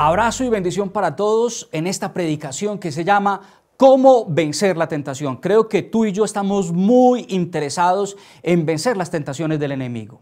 Abrazo y bendición para todos en esta predicación que se llama ¿Cómo vencer la tentación? Creo que tú y yo estamos muy interesados en vencer las tentaciones del enemigo.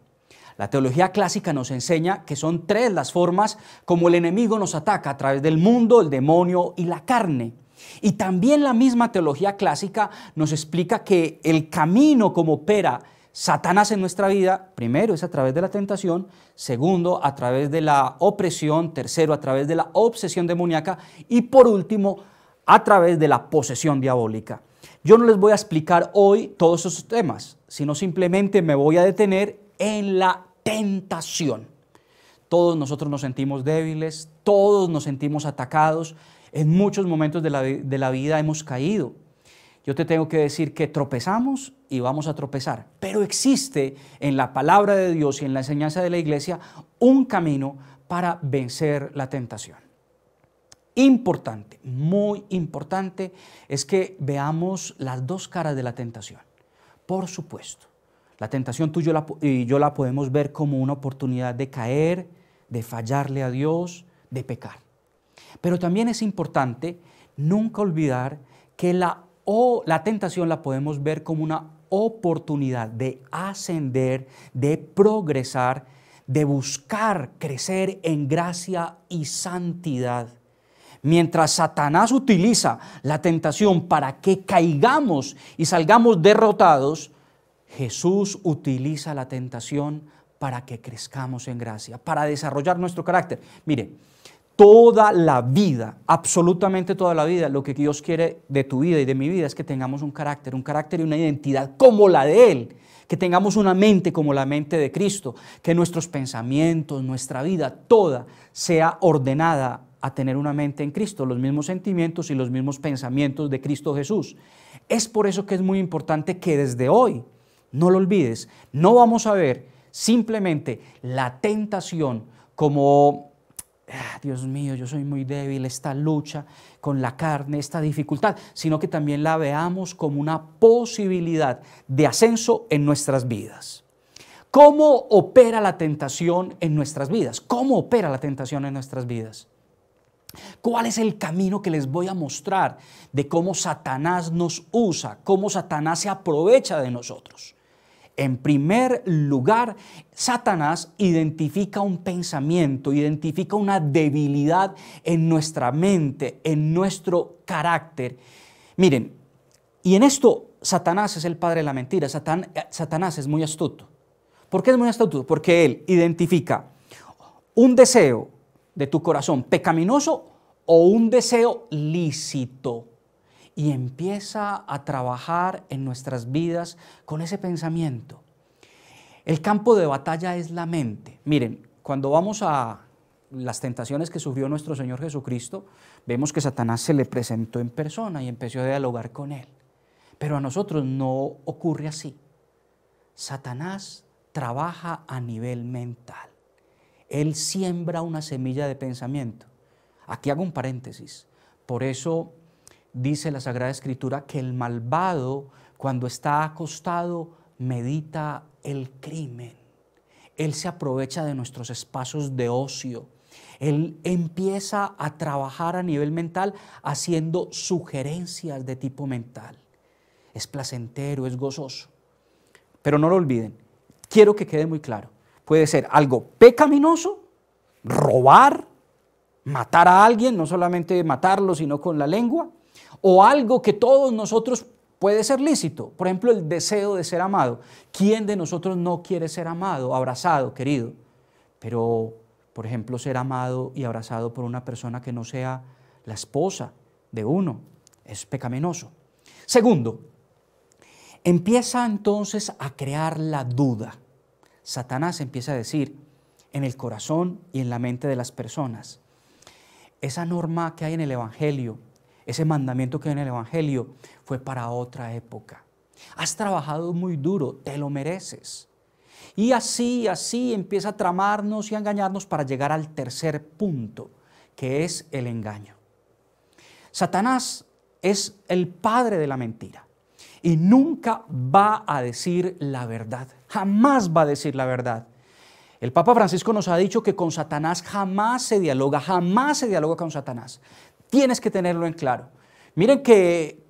La teología clásica nos enseña que son tres las formas como el enemigo nos ataca a través del mundo, el demonio y la carne. Y también la misma teología clásica nos explica que el camino como opera Satanás en nuestra vida, primero es a través de la tentación, segundo a través de la opresión, tercero a través de la obsesión demoníaca y por último a través de la posesión diabólica. Yo no les voy a explicar hoy todos esos temas, sino simplemente me voy a detener en la tentación. Todos nosotros nos sentimos débiles, todos nos sentimos atacados, en muchos momentos de la, de la vida hemos caído yo te tengo que decir que tropezamos y vamos a tropezar, pero existe en la palabra de Dios y en la enseñanza de la iglesia un camino para vencer la tentación. Importante, muy importante, es que veamos las dos caras de la tentación. Por supuesto, la tentación tú y yo la podemos ver como una oportunidad de caer, de fallarle a Dios, de pecar. Pero también es importante nunca olvidar que la o la tentación la podemos ver como una oportunidad de ascender, de progresar, de buscar crecer en gracia y santidad. Mientras Satanás utiliza la tentación para que caigamos y salgamos derrotados, Jesús utiliza la tentación para que crezcamos en gracia, para desarrollar nuestro carácter. Mire, toda la vida, absolutamente toda la vida, lo que Dios quiere de tu vida y de mi vida es que tengamos un carácter, un carácter y una identidad como la de Él, que tengamos una mente como la mente de Cristo, que nuestros pensamientos, nuestra vida, toda sea ordenada a tener una mente en Cristo, los mismos sentimientos y los mismos pensamientos de Cristo Jesús. Es por eso que es muy importante que desde hoy, no lo olvides, no vamos a ver simplemente la tentación como Ah, Dios mío, yo soy muy débil, esta lucha con la carne, esta dificultad, sino que también la veamos como una posibilidad de ascenso en nuestras vidas. ¿Cómo opera la tentación en nuestras vidas? ¿Cómo opera la tentación en nuestras vidas? ¿Cuál es el camino que les voy a mostrar de cómo Satanás nos usa, cómo Satanás se aprovecha de nosotros? En primer lugar, Satanás identifica un pensamiento, identifica una debilidad en nuestra mente, en nuestro carácter. Miren, y en esto Satanás es el padre de la mentira, Satanás es muy astuto. ¿Por qué es muy astuto? Porque él identifica un deseo de tu corazón pecaminoso o un deseo lícito y empieza a trabajar en nuestras vidas con ese pensamiento. El campo de batalla es la mente. Miren, cuando vamos a las tentaciones que sufrió nuestro Señor Jesucristo, vemos que Satanás se le presentó en persona y empezó a dialogar con él. Pero a nosotros no ocurre así. Satanás trabaja a nivel mental. Él siembra una semilla de pensamiento. Aquí hago un paréntesis. Por eso dice la Sagrada Escritura que el malvado cuando está acostado medita el crimen. Él se aprovecha de nuestros espacios de ocio. Él empieza a trabajar a nivel mental haciendo sugerencias de tipo mental. Es placentero, es gozoso. Pero no lo olviden, quiero que quede muy claro. Puede ser algo pecaminoso, robar, matar a alguien, no solamente matarlo, sino con la lengua, o algo que todos nosotros puede ser lícito. Por ejemplo, el deseo de ser amado. ¿Quién de nosotros no quiere ser amado, abrazado, querido? Pero, por ejemplo, ser amado y abrazado por una persona que no sea la esposa de uno es pecaminoso. Segundo, empieza entonces a crear la duda. Satanás empieza a decir en el corazón y en la mente de las personas, esa norma que hay en el Evangelio, ese mandamiento que en el Evangelio fue para otra época. Has trabajado muy duro, te lo mereces. Y así, así empieza a tramarnos y a engañarnos para llegar al tercer punto, que es el engaño. Satanás es el padre de la mentira y nunca va a decir la verdad, jamás va a decir la verdad. El Papa Francisco nos ha dicho que con Satanás jamás se dialoga, jamás se dialoga con Satanás. Tienes que tenerlo en claro. Miren que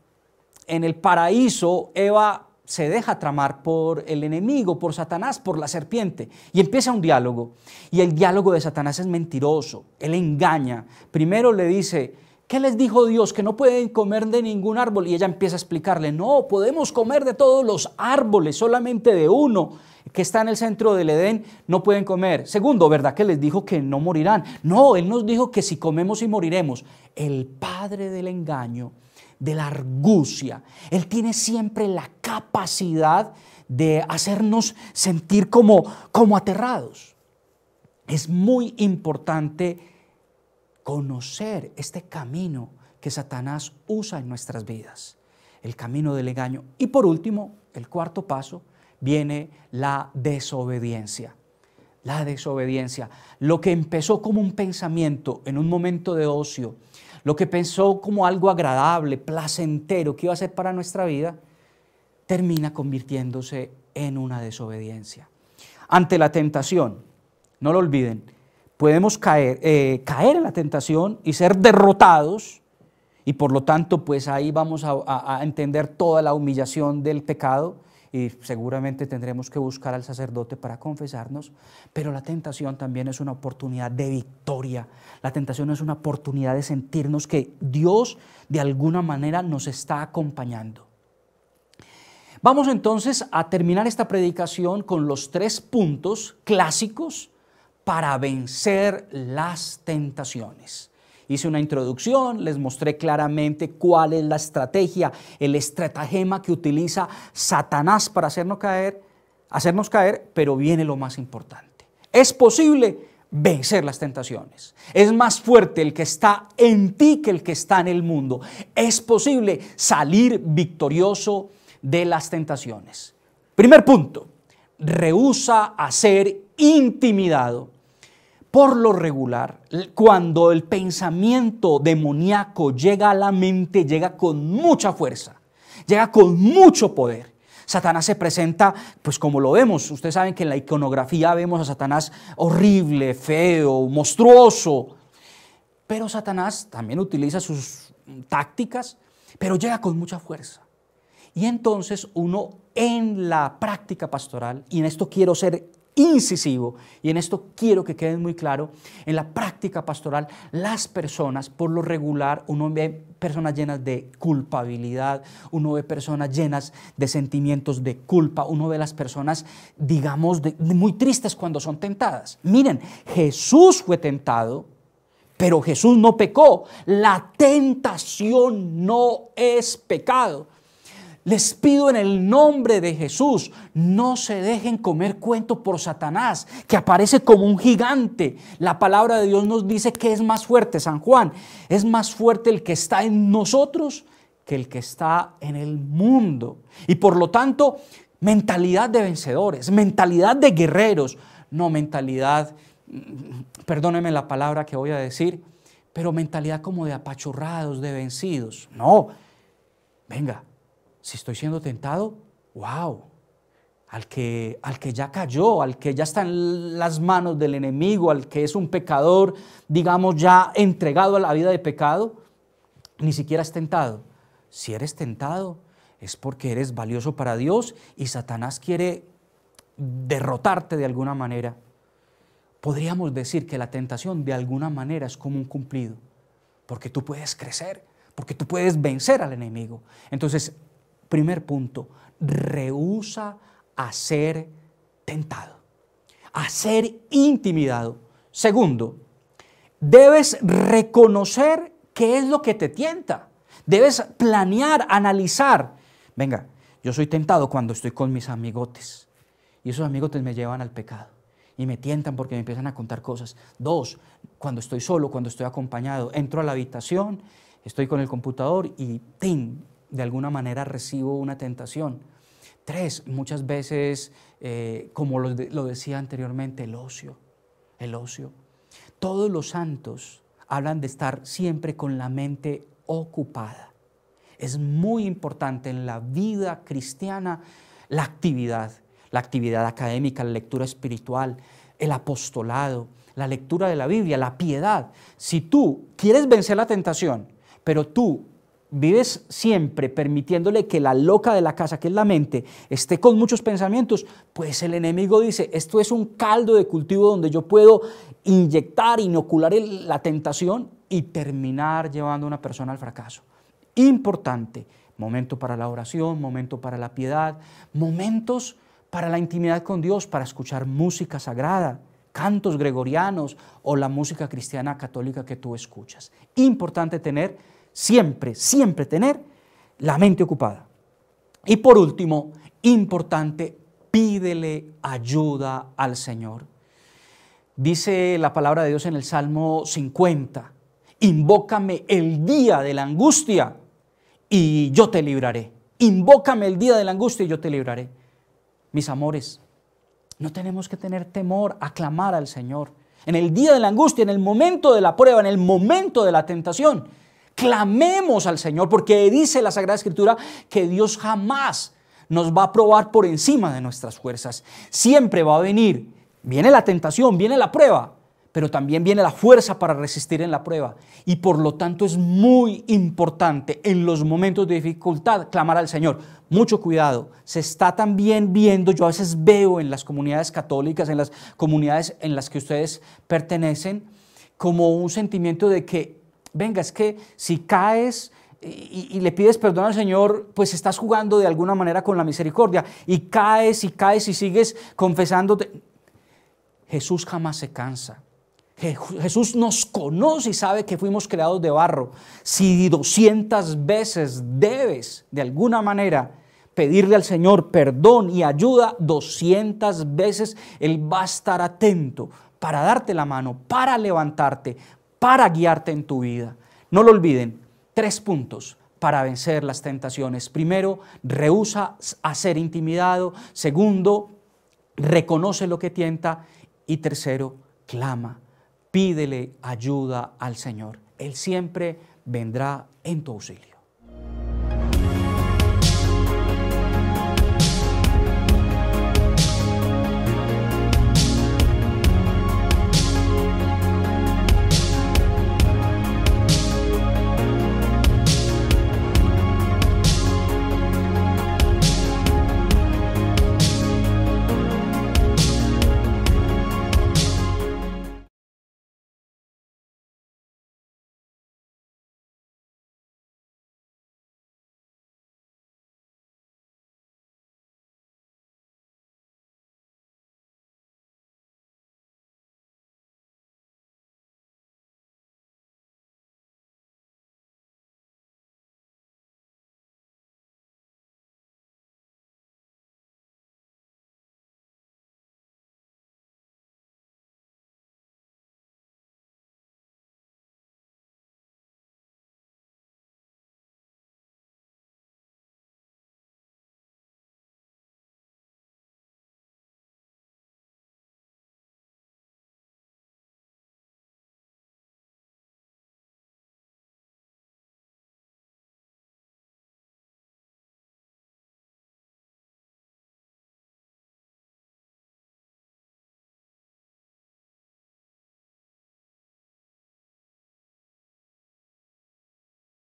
en el paraíso Eva se deja tramar por el enemigo, por Satanás, por la serpiente, y empieza un diálogo. Y el diálogo de Satanás es mentiroso, él engaña. Primero le dice, ¿qué les dijo Dios? Que no pueden comer de ningún árbol. Y ella empieza a explicarle, no, podemos comer de todos los árboles, solamente de uno que está en el centro del Edén no pueden comer. Segundo, ¿verdad que les dijo que no morirán? No, Él nos dijo que si comemos y moriremos. El padre del engaño de la argucia. Él tiene siempre la capacidad de hacernos sentir como, como aterrados. Es muy importante conocer este camino que Satanás usa en nuestras vidas, el camino del engaño. Y por último, el cuarto paso, viene la desobediencia. La desobediencia. Lo que empezó como un pensamiento en un momento de ocio, lo que pensó como algo agradable, placentero, que iba a ser para nuestra vida, termina convirtiéndose en una desobediencia. Ante la tentación, no lo olviden, podemos caer, eh, caer en la tentación y ser derrotados, y por lo tanto, pues ahí vamos a entender toda la humillación del pecado, y seguramente tendremos que buscar al sacerdote para confesarnos, pero la tentación también es una oportunidad de victoria. La tentación es una oportunidad de sentirnos que Dios de alguna manera nos está acompañando. Vamos entonces a terminar esta predicación con los tres puntos clásicos para vencer las tentaciones. Hice una introducción, les mostré claramente cuál es la estrategia, el estratagema que utiliza Satanás para hacernos caer, hacernos caer, pero viene lo más importante. Es posible vencer las tentaciones. Es más fuerte el que está en ti que el que está en el mundo. Es posible salir victorioso de las tentaciones. Primer punto, rehúsa a ser intimidado por lo regular, cuando el pensamiento demoníaco llega a la mente, llega con mucha fuerza, llega con mucho poder. Satanás se presenta, pues como lo vemos, ustedes saben que en la iconografía vemos a Satanás horrible, feo, monstruoso, pero Satanás también utiliza sus tácticas, pero llega con mucha fuerza. Y entonces uno en la práctica pastoral, y en esto quiero ser incisivo, y en esto quiero que quede muy claro, en la práctica pastoral las personas, por lo regular, uno ve personas llenas de culpabilidad, uno ve personas llenas de sentimientos de culpa, uno ve las personas, digamos, muy tristes cuando son tentadas. Miren, Jesús fue tentado, pero Jesús no pecó. La tentación no es pecado. Les pido en el nombre de Jesús, no se dejen comer cuento por Satanás, que aparece como un gigante. La palabra de Dios nos dice que es más fuerte, San Juan, es más fuerte el que está en nosotros que el que está en el mundo. Y por lo tanto, mentalidad de vencedores, mentalidad de guerreros, no mentalidad, perdónenme la palabra que voy a decir, pero mentalidad como de apachurrados, de vencidos. No, venga, si estoy siendo tentado, wow, al que, al que ya cayó, al que ya está en las manos del enemigo, al que es un pecador, digamos, ya entregado a la vida de pecado, ni siquiera es tentado. Si eres tentado, es porque eres valioso para Dios y Satanás quiere derrotarte de alguna manera. Podríamos decir que la tentación de alguna manera es como un cumplido, porque tú puedes crecer, porque tú puedes vencer al enemigo. Entonces, Primer punto, rehúsa a ser tentado, a ser intimidado. Segundo, debes reconocer qué es lo que te tienta. Debes planear, analizar. Venga, yo soy tentado cuando estoy con mis amigotes. Y esos amigotes me llevan al pecado. Y me tientan porque me empiezan a contar cosas. Dos, cuando estoy solo, cuando estoy acompañado, entro a la habitación, estoy con el computador y. de alguna manera recibo una tentación. Tres, muchas veces, eh, como lo, lo decía anteriormente, el ocio, el ocio. Todos los santos hablan de estar siempre con la mente ocupada. Es muy importante en la vida cristiana la actividad, la actividad académica, la lectura espiritual, el apostolado, la lectura de la Biblia, la piedad. Si tú quieres vencer la tentación, pero tú vives siempre permitiéndole que la loca de la casa, que es la mente, esté con muchos pensamientos, pues el enemigo dice, esto es un caldo de cultivo donde yo puedo inyectar, inocular la tentación y terminar llevando a una persona al fracaso. Importante, momento para la oración, momento para la piedad, momentos para la intimidad con Dios, para escuchar música sagrada, cantos gregorianos o la música cristiana católica que tú escuchas. Importante tener siempre, siempre tener la mente ocupada. Y por último, importante, pídele ayuda al Señor. Dice la palabra de Dios en el Salmo 50, invócame el día de la angustia y yo te libraré. Invócame el día de la angustia y yo te libraré. Mis amores, no tenemos que tener temor a clamar al Señor. En el día de la angustia, en el momento de la prueba, en el momento de la tentación, Clamemos al Señor, porque dice la Sagrada Escritura que Dios jamás nos va a probar por encima de nuestras fuerzas. Siempre va a venir, viene la tentación, viene la prueba, pero también viene la fuerza para resistir en la prueba. Y por lo tanto es muy importante en los momentos de dificultad clamar al Señor. Mucho cuidado, se está también viendo, yo a veces veo en las comunidades católicas, en las comunidades en las que ustedes pertenecen, como un sentimiento de que venga, es que si caes y, le pides perdón al Señor, pues estás jugando de alguna manera con la misericordia. Y caes y caes y sigues confesándote. Jesús jamás se cansa. Jesús nos conoce y sabe que fuimos creados de barro. Si 200 veces debes de alguna manera pedirle al Señor perdón y ayuda, 200 veces Él va a estar atento para darte la mano, para levantarte, para guiarte en tu vida. No lo olviden, tres puntos para vencer las tentaciones. Primero, rehúsa a ser intimidado. Segundo, reconoce lo que tienta. Y tercero, clama, pídele ayuda al Señor. Él siempre vendrá en tu auxilio.